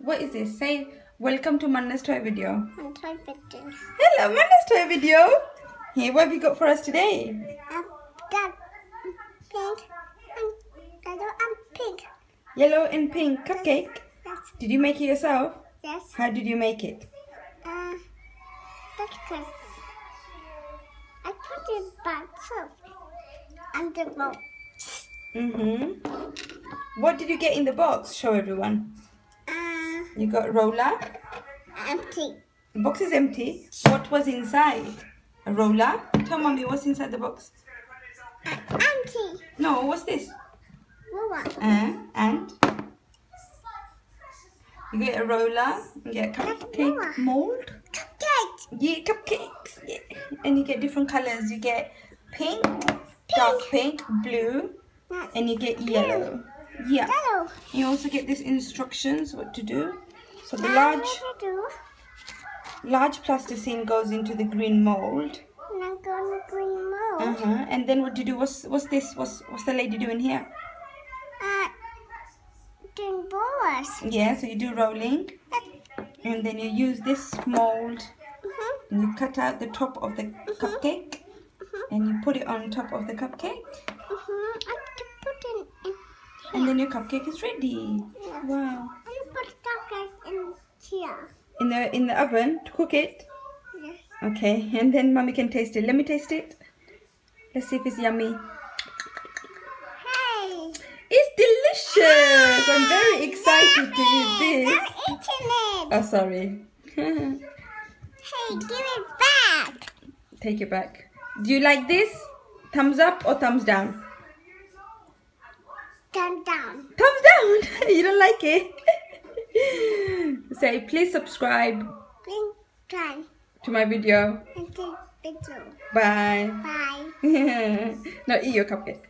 What is this? Say welcome to Manna's toy video. I'm trying to do. Hello, Manna's toy video. Hey, what have you got for us today? Um, that pink and yellow and pink. Yellow and pink cupcake. Yes, Did you make it yourself? yes. How did you make it? Uh, because I put it by myself and the boat. Mm-hmm. What did you get in the box? Show everyone. Uh, You got roller. empty. The box is empty. What was inside? A roller. Tell mommy what's inside the box. Uh, empty. No, what's this? Ruler. Uh, and you get a roller. You get a roller. cupcake mold. Cupcake. Yeah, cupcakes. Yeah. And you get different colors. You get pink, dark pink, blue, and you get yellow. Yeah. yellow. You also get these instructions what to do. So the Uh, large what to do? large plasticine goes into the green mold. And I'm going to green mold. Uh-huh. And then what do you do? What's what's this? What's what's the lady doing here? Uh, doing bolas. Yeah, so you do rolling and then you use this mold Mm-hmm. and you cut out the top of the cupcake and you put it on top of the cupcake Mm-hmm. I have to put it in. And then your cupcake is ready. Yeah. Wow. I'm put cupcake in here. In the in the oven to cook it. Yes. Okay, and then mommy can taste it. Let me taste it. Let's see if it's yummy. Hey. It's delicious. I'm very excited to eat this. I'm eating it. Oh, sorry. Hey, give it back. Take it back. Do you like this? Thumbs up or thumbs down? Turn down. Thumbs down. you don't like it? Say please subscribe time. to my video. And take video. Bye. Bye. now eat your cupcake.